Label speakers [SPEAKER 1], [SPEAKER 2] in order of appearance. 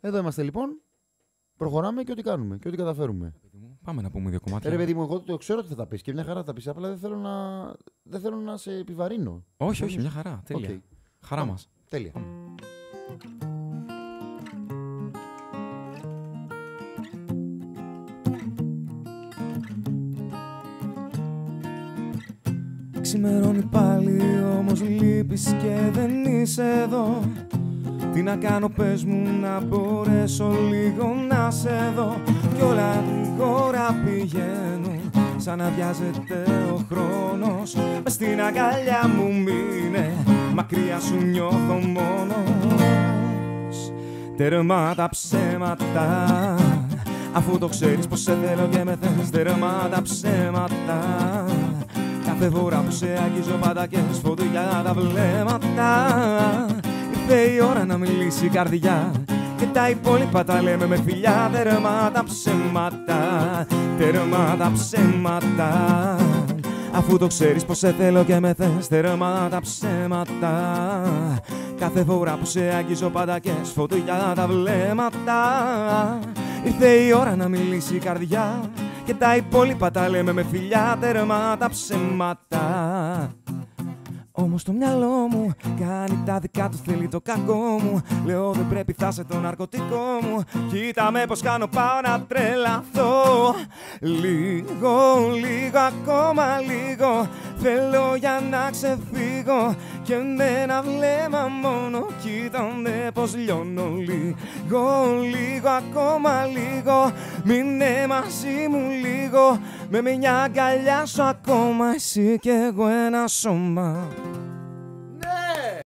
[SPEAKER 1] Εδώ είμαστε λοιπόν. Προχωράμε και ό,τι κάνουμε και ό,τι καταφέρουμε.
[SPEAKER 2] Πάμε να πούμε δύο κομμάτια.
[SPEAKER 1] Ε, Ρε παιδί μου, εγώ το ξέρω ότι θα τα πεις και μια χαρά θα τα πεις. Απλά δεν θέλω να, δεν θέλω να σε επιβαρύνω.
[SPEAKER 2] Όχι, όχι, μια χαρά. Τέλεια.
[SPEAKER 1] Οκ.
[SPEAKER 2] Χαρά μας.
[SPEAKER 1] Τέλεια.
[SPEAKER 2] Ξημερώνει πάλι όμως λείπεις και δεν είσαι εδώ Τι να κάνω πες μου να μπορέσω λίγο να σε δω. Κι όλα γρήγορα πηγαίνουν σαν να βιάζεται ο χρόνος. Μες στην αγκαλιά μου μείνε μακριά σου νιώθω μόνος. Τέρμα τα ψέματα Αφού το ξέρεις πως σε θέλω και με θες. Τέρμα τα ψέματα Κάθε φορά που σε αγγίζω πάντα και σφοδιά τα βλέμματα Ήρθε η ώρα να μιλήσει η καρδιά. Και τα υπόλοιπα τα λέμε με φιλιά. Τέρμα τα ψέματα, τέρμα τα ψέματα. Αφού το ξέρεις πως σε θέλω και με θες Τέρμα τα ψέματα. Κάθε φορά που σε αγγίζω πάντα και σφοδιά τα βλέμματα. Ήρθε η ώρα να μιλήσει η καρδιά. Και τα υπόλοιπα τα λέμε με φιλιά τέρμα τα ψέματα όμως το μυαλό μου. Κάνει τα δικά του θέλει το κακό μου. Λέω δεν πρέπει θα σε το ναρκωτικό μου Κοίτα με πως κάνω πάω να τρελαθώ. Λίγο, λίγο, ακόμα λίγο. Θέλω για να ξεφύγω. Και με ένα βλέμμα μόνο Κοίτανε πως λιώνω. Λίγο, λίγο, ακόμα λίγο. Μείνε μαζί μου λίγο Με μια αγκαλιά σου ακόμα Εσύ και εγώ ένα σώμα